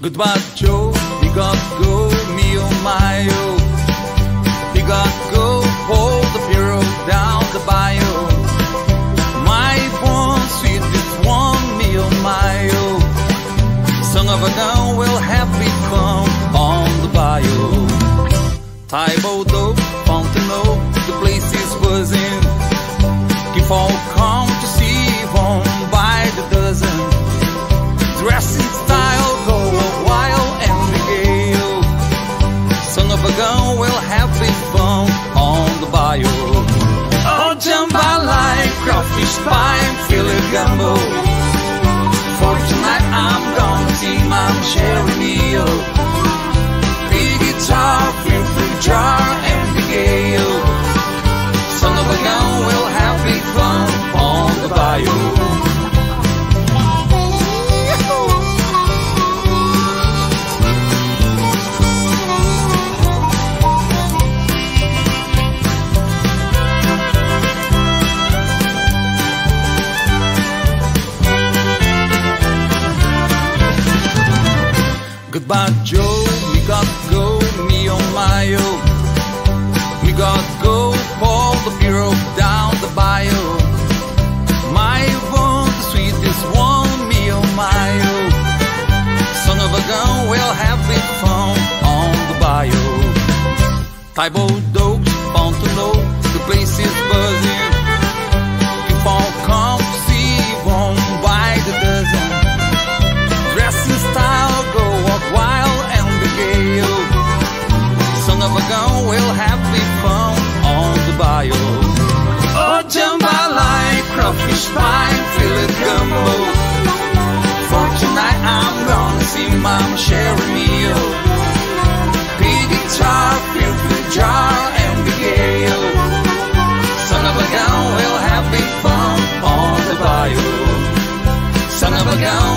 Goodbye, Joe. We got go, me oh my oh. We got go, pull the pirogue down the bayou. My one sweet this one, me oh my oh. Son of a gun will have me come on the bayou. Tybo dope, Fontaineaux, the place is buzzing. Give all Son of a gun will have it fun on the bayou. Oh, I crawfish pie it gumbo. For tonight I'm gonna see my cherry meal. Big guitar, feel free jar and the gale. Son of a gun will have it fun on the bayou. Goodbye, Joe. We got to go, me on my own. We got to go, pull the pirogue down the bayou. My one, the sweetest one, me on my own. Son of a gun, we'll have it fun on the bayou. Thibodaux A gun will have it fun on the bayou. Oh, like crawfish pie, feel it gumbo. For tonight I'm gonna see mama sharing meal. Big guitar, feel the jar and the gale. Son of a gun we'll have it fun on the bayou. Son of a gun